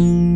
Mm-hmm.